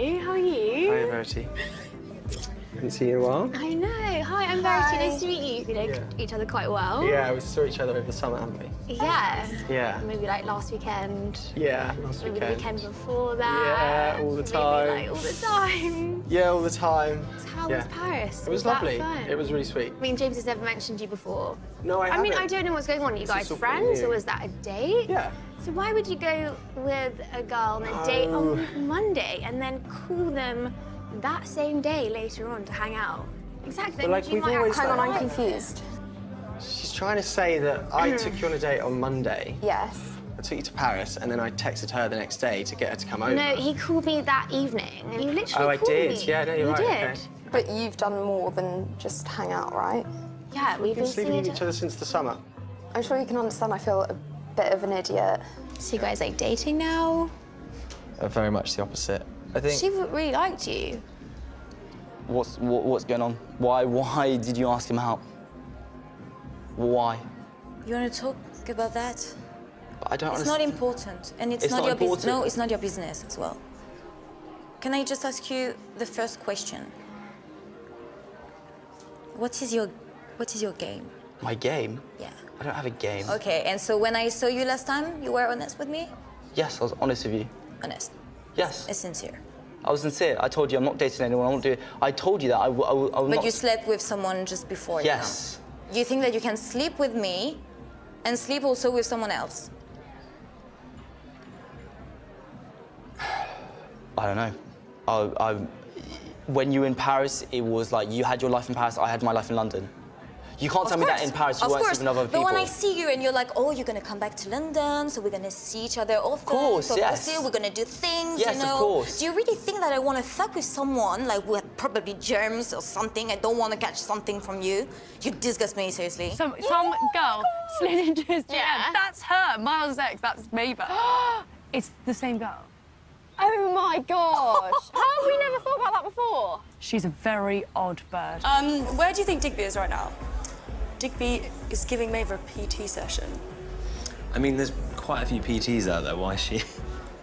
Hi, how are you? Hi, Verity. Haven't seen you in a while. I know. Hi, I'm Verity. Nice to meet you. We know each other quite well. Yeah, we saw each other over the summer, haven't we? Yeah. Yeah. Maybe like last weekend. Yeah, last Maybe weekend. the weekend before that. Yeah, all the Maybe, time. like all the time. Yeah, all the time. How yeah. was Paris? It was, that lovely. It was really sweet. I mean, James has never mentioned you before. No, I I mean, haven't. I mean, I don't know what's going on. Are you This guys friends, pretty or was that a date? Yeah. So why would you go with a girl on a date Oh. on Monday and then call them that same day later on to hang out? Exactly. But, like, you we've might always, hang on, I'm confused. She's trying to say that I hmm. took you on a date on Monday. Yes. I took you to Paris, and then I texted her the next day to get her to come over. No, he called me that evening. You literally Oh, I did. me. Yeah, no, you're you right, did. okay. But you've done more than just hang out, right? Yeah, we've We've been been sleeping seeing with each other since the summer. I'm sure you can understand I feel a bit of an idiot. So you guys like dating now? Uh, very much the opposite. I think. She really liked you. What's what, what's going on? Why why did you ask him out? Why? You want to talk about that? I don't It's not important, and it's, It's not, not your business. No, it's not your business as well. Can I just ask you the first question? What is your, what is your game? My game? Yeah. I don't have a game. Okay, and so when I saw you last time, you were honest with me. Yes, I was honest with you. Honest, Yes, It's sincere. I was sincere. I told you I'm not dating anyone. I won't do. it. I told you that I will. I I But not. you slept with someone just before. you know? Yes. You think that you can sleep with me, and sleep also with someone else? I don't know. I, I, when you were in Paris, it was like you had your life in Paris. I had my life in London. You can't tell me that in Paris you of weren't course. sleeping with other But when I see you and you're like, oh, you're gonna come back to London, so we're gonna see each other often. Of course, so yes. obviously we're gonna do things, Yes, you of course. Do you really think that I wanna fuck with someone like with probably germs or something? I don't wanna catch something from you. You disgust me, seriously. Some, some girl slid into his DM. Yeah. That's her. Miles' ex, that's Maeva. it's the same girl. Oh my gosh! How have we never thought about that before? She's a very odd bird. Um, where do you think Digby is right now? Digby is giving Maeva a PT session. I mean, there's quite a few PTs out there. Why is she?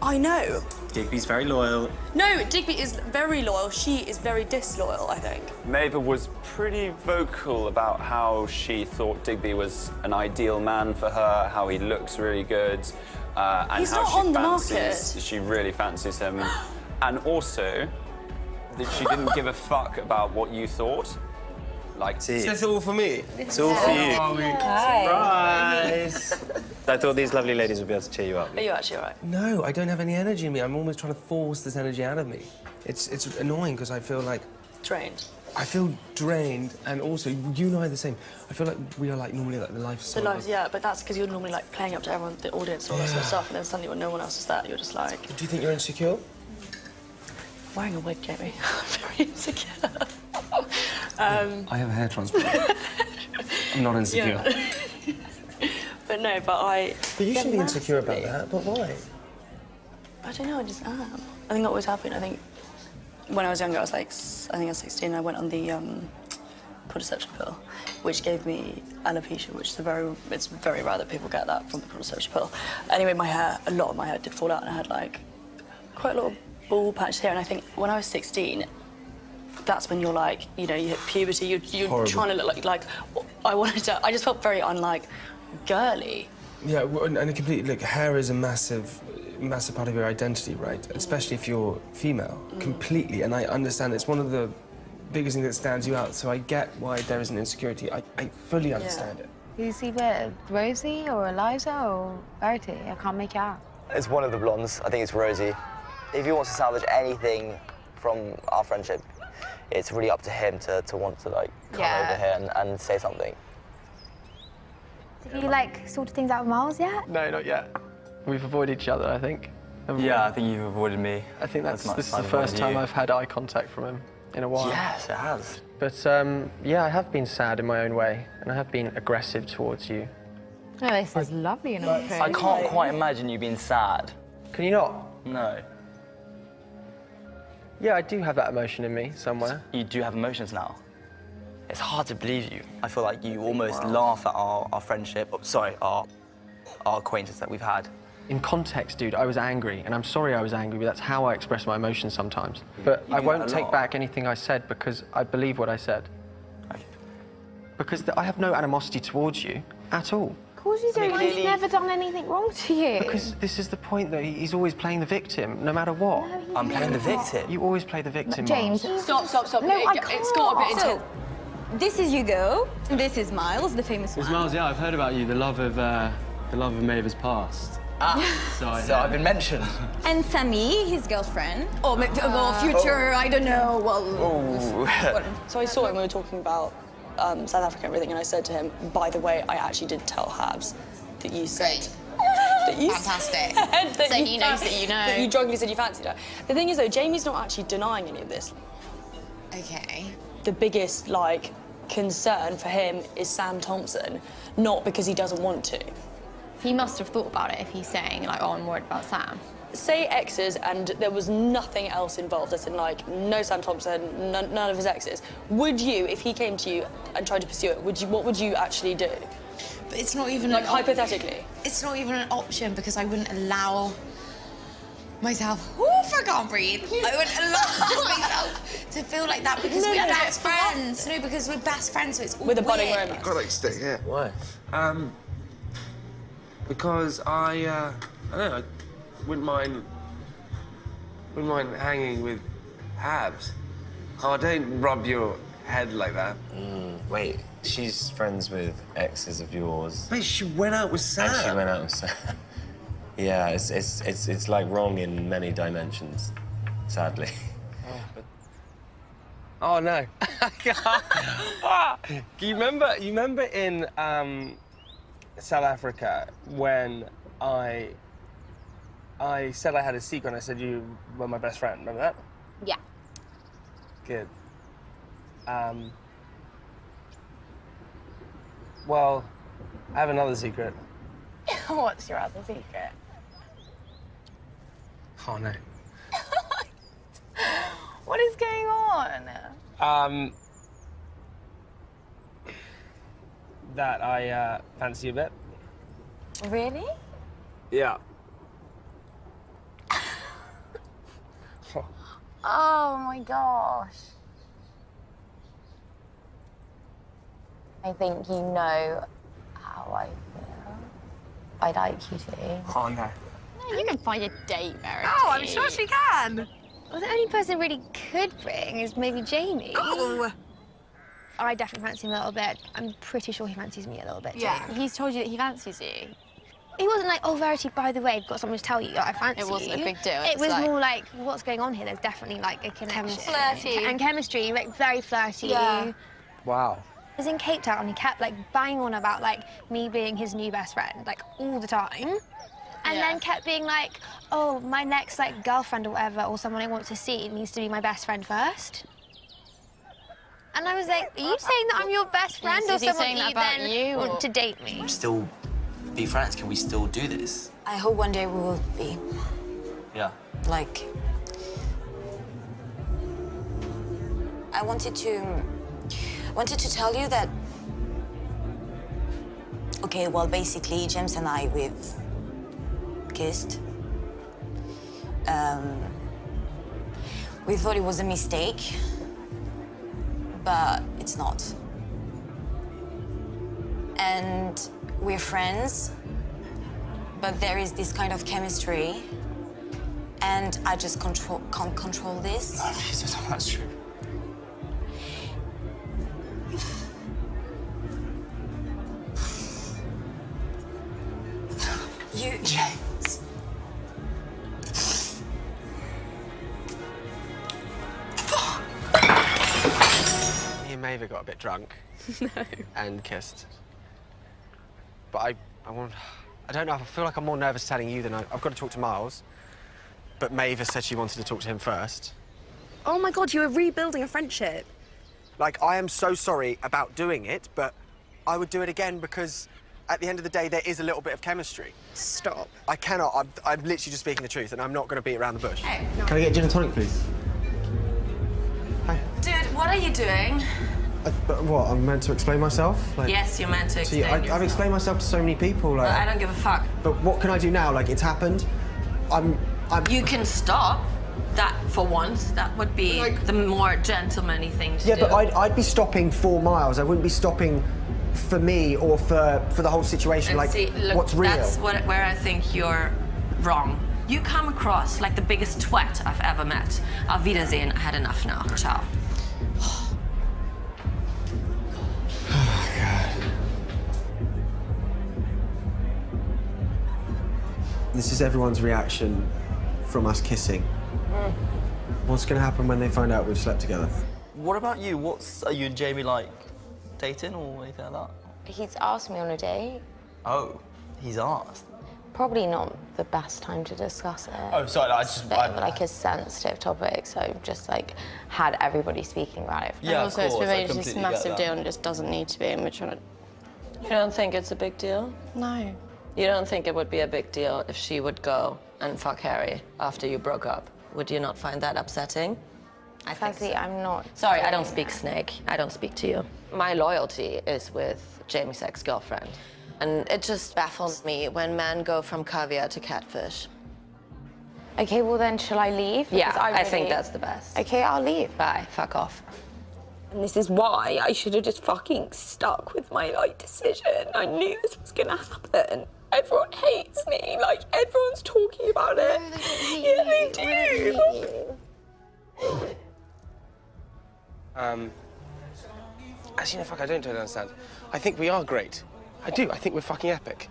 I know. Digby's very loyal. No, Digby is very loyal. She is very disloyal, I think. Maeva was pretty vocal about how she thought Digby was an ideal man for her, how he looks really good, uh, and He's how not she on the fancies, market. she really fancies him, and also that she didn't give a fuck about what you thought. Like, See, It's all for me. it's all for you. Surprise! I thought these lovely ladies would be able to cheer you up. Are you actually alright? No, I don't have any energy in me. I'm almost trying to force this energy out of me. It's it's annoying because I feel like Drained. I feel drained, and also you and I are the same. I feel like we are like normally like the life The lives, yeah, but that's because you're normally like playing up to everyone, the audience, and all that sort of stuff, and then suddenly when no one else is there, you're just like Do you think you're insecure? wearing a wig, Jamie. I'm very insecure. Um, I have a hair transplant. I'm not insecure. but no, but I. But you shouldn't be insecure about that. But why? I don't know, I just am. I think that always happened. I think when I was younger, I was like, I think I was 16, I went on the um, contraception pill, which gave me alopecia, which is a very, it's very rare that people get that from the contraception pill. Anyway, my hair, a lot of my hair did fall out, and I had like quite a lot of bald patches here. And I think when I was 16, that's when you're like, you know, you hit puberty, you're, you're trying to look like, like, I wanted to, I just felt very unlike girly. Yeah, and and completely. Look, hair is a massive, massive part of your identity, right? Especially if you're female, mm. completely. And I understand it's one of the biggest things that stands you out. So I get why there is an insecurity. I, I fully understand it. Who's he with? Rosie or Eliza or Verity? I can't make it out. It's one of the blondes. I think it's Rosie. If he wants to salvage anything from our friendship, it's really up to him to, to want to like come Yeah. over here and, and say something. Did you like sorted things out with Miles yet? No, not yet. We've avoided each other, I think. haven't we? Yeah, I think you've avoided me. I think that's this is the first time you. I've had eye contact from him in a while. Yes, it has. But um, yeah, I have been sad in my own way, and I have been aggressive towards you. Oh, this is lovely and okay. I can't quite imagine you being sad. Can you not? No. Yeah, I do have that emotion in me somewhere. You do have emotions now. It's hard to believe you. I feel like you almost laugh at our, our friendship, oh, sorry, our, our acquaintance that we've had. In context, dude, I was angry, and I'm sorry I was angry, but that's how I express my emotions sometimes. But I won't take lot. back anything I said because I believe what I said. Because th- I have no animosity towards you at all. Of course you don't. He's never done anything wrong to you. Because this is the point that he's always playing the victim, no matter what. I'm playing the victim. You always play the victim, James, Miles. stop, stop, stop. No, it, I It's got a bit can't. intense. This is Hugo. This is Miles, the famous It's one. Miles, yeah, I've heard about you, the love of, uh, the love of Maeva's past. Ah, So, I so I've been mentioned. And Sammy, his girlfriend. Or maybe, Uh, well, future, I don't know. Well, Well, so I saw him, we were talking about um, South Africa and everything, and I said to him, by the way, I actually did tell Habbs that you said. That you Fantastic. said that So you he knows that you know. That you drunkenly said you fancied her. The thing is, though, Jamie's not actually denying any of this. Okay. The biggest, like, concern for him is Sam Thompson, not because he doesn't want to. He must have thought about it if he's saying, like, oh, I'm worried about Sam. Say exes and there was nothing else involved, as in like no Sam Thompson, none, none of his exes. Would you, if he came to you and tried to pursue it, would you? What would you actually do? But it's not even like an hypothetically. It's not even an option because I wouldn't allow myself. Oof, I can't breathe. I wouldn't allow myself to feel like that because No, we're no, best but- friends. No, because we're best friends, so it's all With a budding weird. romance. Got like stick here. Why? Um, because I, uh, I don't know, I wouldn't mind, wouldn't mind hanging with Habbs. Oh, don't rub your head like that. Mm, wait, she's friends with exes of yours. Mate, she went out with Sam. And she went out with Sam. yeah, it's, it's, it's, it's like wrong in many dimensions, sadly. Oh no! Do you remember? You remember in um, South Africa when I I said I had a secret. and I said you were my best friend. Remember that? Yeah. Good. Um, well, I have another secret. What's your other secret? Oh no. What is going on? Um, that I uh, fancy a bit. Really? Yeah. Oh my gosh. I think you know how I feel. I'd like you too. Oh no. You can find a date, Verity. Oh, I'm sure she can. Well, the only person really could bring is maybe Jamie. Oh. I definitely fancy him a little bit. I'm pretty sure he fancies me a little bit Yeah. He's told you that he fancies you. He wasn't like, oh, Verity, by the way, I've got something to tell you. I fancy It wasn't a big deal, It it's was like- more like, what's going on here? There's definitely like a connection. Flirty. And chemistry, like very flirty. Yeah. Wow. I was in Cape Town and he kept like banging on about like me being his new best friend, like all the time. And Yeah. then kept being like, oh, my next like girlfriend or whatever, or someone I want to see needs to be my best friend first. And I was like, are you saying that I'm your best friend Yes, or someone that that you then you, want or- to date me? I'm Still be friends? Can we still do this? I hope one day we will be. Yeah. Like, I wanted to wanted to tell you that. Okay, well, basically, James and I we've kissed. Um, we thought it was a mistake, but it's not. And we're friends, but there is this kind of chemistry, and I just control can't control this. Oh, oh, that's true. You, James. Me and Maeve got a bit drunk no. and kissed. But I, I want, I don't know. I feel like I'm more nervous telling you than I, I've got to talk to Miles. But Maeve has said she wanted to talk to him first. Oh my god, you were rebuilding a friendship. Like, I am so sorry about doing it, but I would do it again because at the end of the day, there is a little bit of chemistry. Stop. I cannot. I'm, I'm literally just speaking the truth, and I'm not going to beat around the bush. Hey, no. Can I get gin and tonic, please? dude, what are you doing? But what? I'm meant to explain myself? Like, Yes, you're meant to explain I, I've explained myself to so many people. Like, I don't give a fuck. But what can I do now? Like, it's happened. I'm. I'm. You can stop. That for once, that would be the more gentlemanly thing to Yeah, do. but I'd, I'd be stopping for Miles. I wouldn't be stopping for me or for for the whole situation. And like, see, look, what's real? That's what, where I think you're wrong. You come across like the biggest twat I've ever met. Auf Wiedersehen. I had enough now. Ciao. This is everyone's reaction from us kissing. What's going to happen when they find out we've slept together? What about you? What's are you and Jamie like dating or anything like that? He's asked me on a date. Oh, he's asked. Probably not the best time to discuss it. Oh, sorry, I just- It's bit I- of, like a sensitive topic, so I've just like had everybody speaking about it. Yeah, of also, it's course, been I made this completely get massive deal and just doesn't need to be, and we're trying to. You don't think it's a big deal? No. You don't think it would be a big deal if she would go and fuck Harry after you broke up? Would you not find that upsetting? I think Firstly, I'm not. Sorry, I don't speak that. snake. I don't speak to you. My loyalty is with Jamie's ex-girlfriend. And it just baffles me when men go from caviar to catfish. Okay, well then, shall I leave? Yeah, Because I think that's the best. Okay, I'll leave. Bye. Fuck off. And this is why I should have just fucking stuck with my like decision. I knew this was gonna happen. Everyone hates me. Like everyone's talking about it. yeah, they do. Um, actually, no, fuck, I don't totally understand. I think we are great. I do. I think we're fucking epic.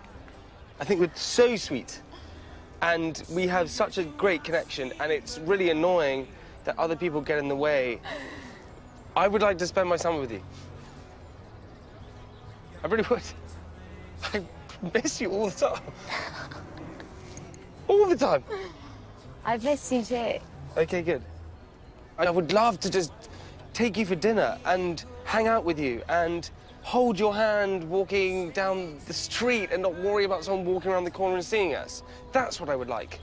I think we're so sweet. And we have such a great connection, and it's really annoying that other people get in the way. I would like to spend my summer with you. I really would. I miss you all the time. all the time. I've missed you too. Okay, good. I would love to just take you for dinner and hang out with you and hold your hand walking down the street and not worry about someone walking around the corner and seeing us. That's what I would like.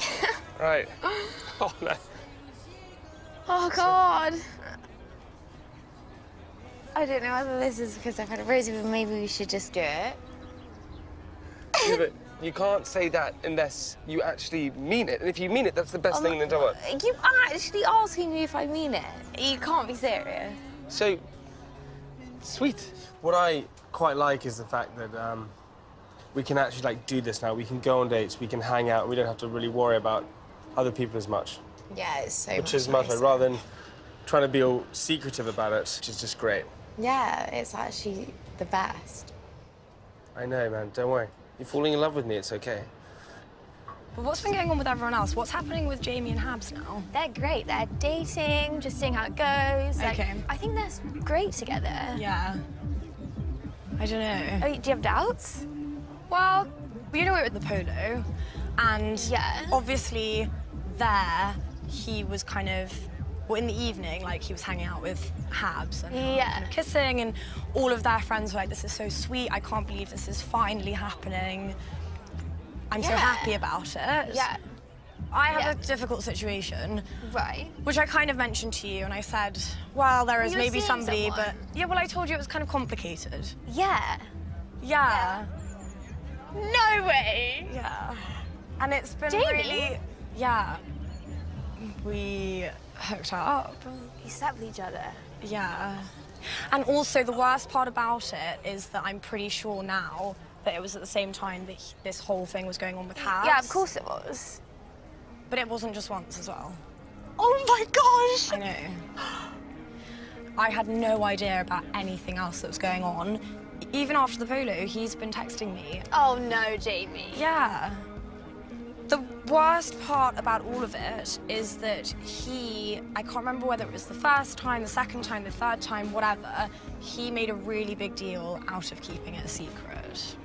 right. Oh, no. Oh God. I don't know whether this is because I've had a rosé, but maybe we should just do it. Yeah, but you can't say that unless you actually mean it. And if you mean it, that's the best thing in the world. You are actually asking me if I mean it. You can't be serious. So, sweet. What I quite like is the fact that um, we can actually like do this now. We can go on dates, we can hang out, we don't have to really worry about other people as much. Yeah, it's so which much is much nicer. better, rather than trying to be all secretive about it, which is just great. Yeah, it's actually the best. I know, man. Don't worry. You're falling in love with me. It's okay. But what's been going on with everyone else? What's happening with Jamie and Habbs now? They're great. They're dating, just seeing how it goes. Like, Okay. I think they're great together. Yeah. I don't know. Oh, do you have doubts? Well, you know we were at the polo, and Yeah. obviously there he was kind of well, in the evening, like he was hanging out with Habbs and Yeah. kind of kissing, and all of their friends were like, "This is so sweet. I can't believe this is finally happening. I'm so happy about it." Yeah. I have Yeah. a difficult situation. Right. Which I kind of mentioned to you, and I said, well, there is maybe somebody, someone. but yeah, well, I told you it was kind of complicated. Yeah. Yeah. No way. Yeah. And it's been Jamie? really. Yeah. We hooked up. You slept with each other. Yeah. And also, the worst part about it is that I'm pretty sure now that it was at the same time that he- this whole thing was going on with Habbs. Yeah, of course it was. But it wasn't just once as well. Oh my gosh! I know. I had no idea about anything else that was going on. Even after the polo, he's been texting me. Oh no, Jamie. Yeah. The worst part about all of it is that he, I can't remember whether it was the first time, the second time, the third time, whatever, he made a really big deal out of keeping it a secret.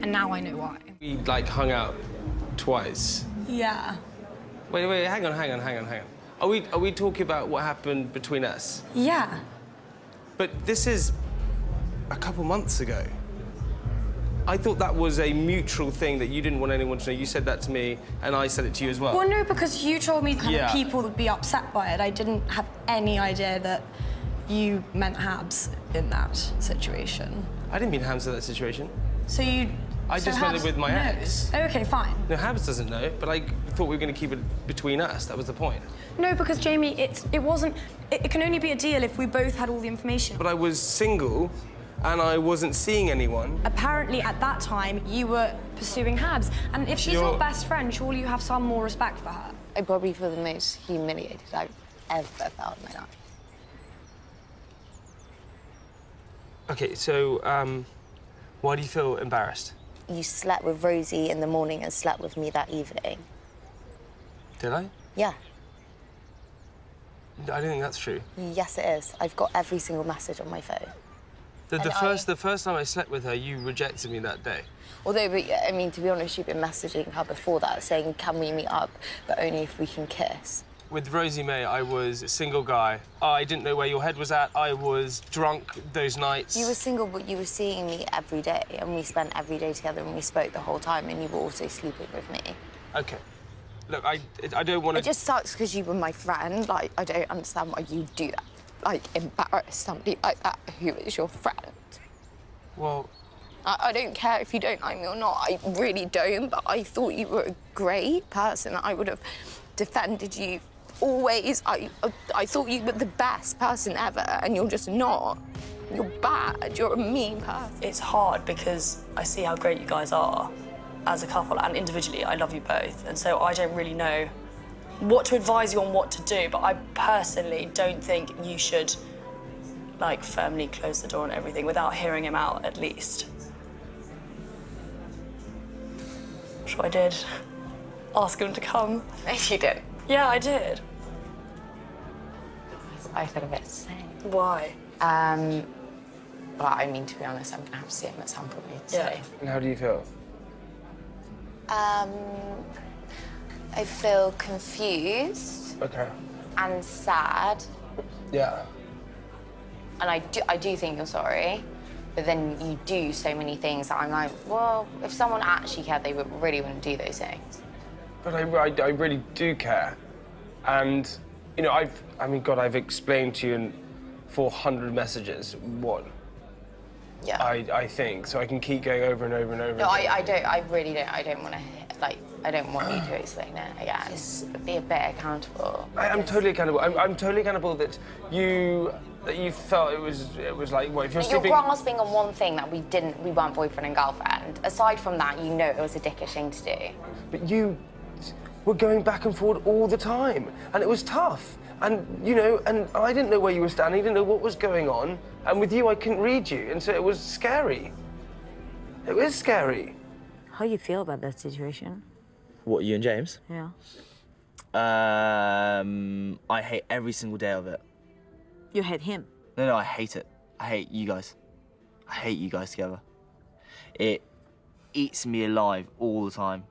And now I know why. We like hung out twice. Yeah. Wait, wait, hang on, hang on, hang on, hang on. Are we are we talking about what happened between us? Yeah. But this is a couple months ago. I thought that was a mutual thing that you didn't want anyone to know. You said that to me, and I said it to you as well. Well, no, because you told me kind Yeah. of people would be upset by it. I didn't have any idea that you meant Habbs in that situation. I didn't mean Habbs in that situation. So you. I so just meant it with my knows. ex. Okay, fine. No, Habbs doesn't know, but I thought we were going to keep it between us. That was the point. No, because Jamie, it's it wasn't. It, it can only be a deal if we both had all the information. But I was single, and I wasn't seeing anyone. Apparently, at that time, you were pursuing Habbs, and if she's your You're- best friend, surely you have some more respect for her. I probably feel the most humiliated I've ever felt in my life. Okay, so um, why do you feel embarrassed? You slept with Rosie in the morning and slept with me that evening. Did I? Yeah, I don't think that's true. yes it is. I've got every single message on my phone. The, the I- first the first time I slept with her, you rejected me that day. Although, but, I mean, to be honest, you've been messaging her before that, saying, can we meet up, but only if we can kiss. With Rosie May, I was a single guy. I didn't know where your head was at. I was drunk those nights. You were single, but you were seeing me every day, and we spent every day together, and we spoke the whole time, and you were also sleeping with me. Okay. Look, I I don't want to... It just sucks because you were my friend. Like, I don't understand why you do that. Like, embarrass somebody like that who is your friend. Well, I, I don't care if you don't like me or not. I really don't. But I thought you were a great person. I would have defended you always. I, I, I thought you were the best person ever, and you're just not. You're bad. You're a mean person. It's hard because I see how great you guys are as a couple and individually. I love you both. And so I don't really know what to advise you on what to do, but I personally don't think you should like firmly close the door on everything without hearing him out at least. So I did. Ask him to come. You did? Yeah, I did. I feel a bit sick. Why? Um, well, I mean, to be honest, I'm gonna have to see him at some point. So. Yeah. And how do you feel? Um, I feel confused Okay. and sad, Yeah. and I do, I do think you're sorry. But then you do so many things that I'm like, well, if someone actually cared, they would, really wouldn't do those things. But I, I, I really do care. And, you know, I've, I mean, God, I've explained to you in 400 messages what Yeah. I, I think, so I can keep going over and over and over No, again. I, I don't. I really don't. I don't want to. Like, I don't want you to ah. explain it again. Just be a bit accountable. I, I'm totally accountable. I'm, I'm totally accountable that you that you felt it was it was like what if you're But you're sleeping. grasping on one thing that we didn't. We weren't boyfriend and girlfriend. Aside from that, you know it was a dickish thing to do. But you were going back and forward all the time, and it was tough. And you know, and I didn't know where you were standing, I didn't know what was going on, and with you I couldn't read you, and so it was scary. It was scary. How you feel about that situation? What, you and James? Yeah. Um, I hate every single day of it. You hate him. No, no, I hate it. I hate you guys. I hate you guys together. It eats me alive all the time.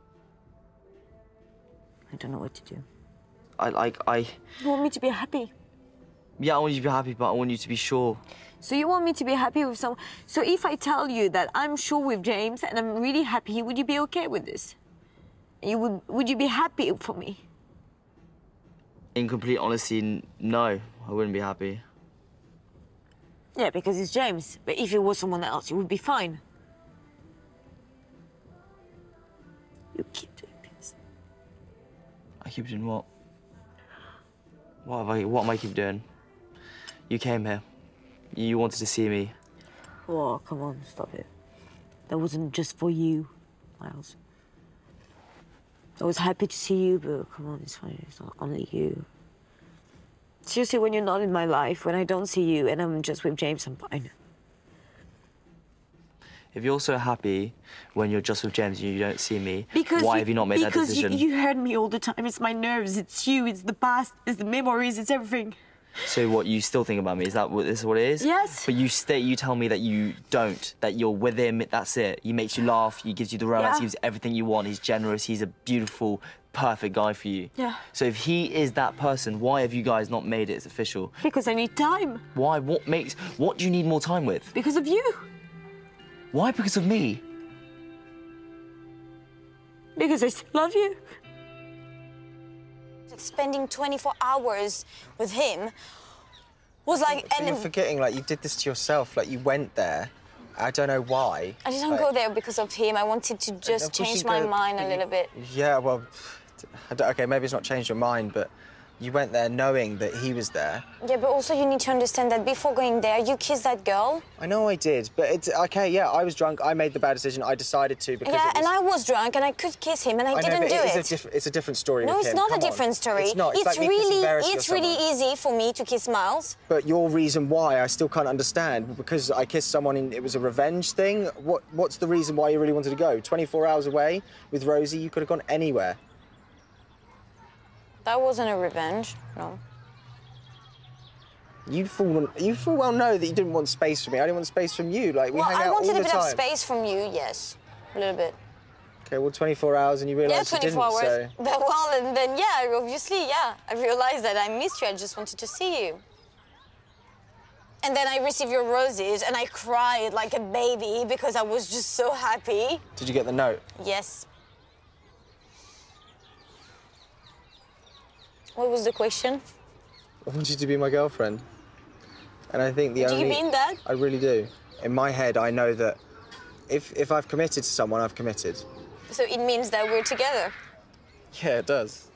I don't know what to do. I like, I, You want me to be happy. yeah, I want you to be happy, but I want you to be sure. So you want me to be happy with someone. So if I tell you that I'm sure with James and I'm really happy, would you be okay with this? You would would you be happy for me? In complete honesty, no, I wouldn't be happy. Yeah, because it's James. But if it was someone else, it would be fine. You keep doing this. I keep doing what? What have I? What am I keep doing? You came here. You wanted to see me. Oh, come on, stop it. That wasn't just for you, Miles. I was happy to see you, but come on, it's fine. It's not only you. Seriously, when you're not in my life, when I don't see you and I'm just with James, I'm fine. If you're so happy when you're just with James and you don't see me, Because why you- have you not made that because decision? you, you hurt me all the time. It's my nerves. It's you. It's the past. It's the memories. It's everything. So what you still think about me? Is that what this is what it is? Yes. But you stay. You tell me that you don't. That you're with him. That's it. He makes you laugh. He gives you the romance. Yeah. He gives everything you want. He's generous. He's a beautiful, perfect guy for you. Yeah. So if he is that person, why have you guys not made it official? Because I need time. Why? What makes? What do you need more time with? Because of you. Why? Because of me. Because I still love you. Spending 24 hours with him was like, But and you're forgetting, like, you did this to yourself. Like, you went there. I don't know why. I didn't Like, go there because of him. I wanted to just change my go- mind a little bit. Yeah, well, okay, maybe it's not changed your mind, but you went there knowing that he was there. Yeah, but also you need to understand that before going there, you kissed that girl. I know I did, but it's okay. Yeah, I was drunk. I made the bad decision. I decided to because yeah, was, and I was drunk and I could kiss him and I, I didn't but do it a it's a different story. no, it's him. not Come a on. different story. It's not. It's, like really, it's really easy for me to kiss Miles. But your reason why I still can't understand because I kissed someone and it was a revenge thing. What What's the reason why you really wanted to go? 24 hours away with Rosie, you could have gone anywhere. That wasn't a revenge. No. You full you full well know that you didn't want space from me. I didn't want space from you. Like we well, hang I out wanted all a the bit time. of space from you. Yes, a little bit. Okay, well 24 hours and you Yeah, realised 24 you didn't. hours. So But, well, and then yeah, obviously, yeah, I realized that I missed you. I just wanted to see you. And then I received your roses and I cried like a baby because I was just so happy. did you get the note? Yes. What was the question? I want you to be my girlfriend. And I think the Do you only mean that? I really do. In my head, I know that if if I've committed to someone, I've committed. So it means that we're together. Yeah, it does.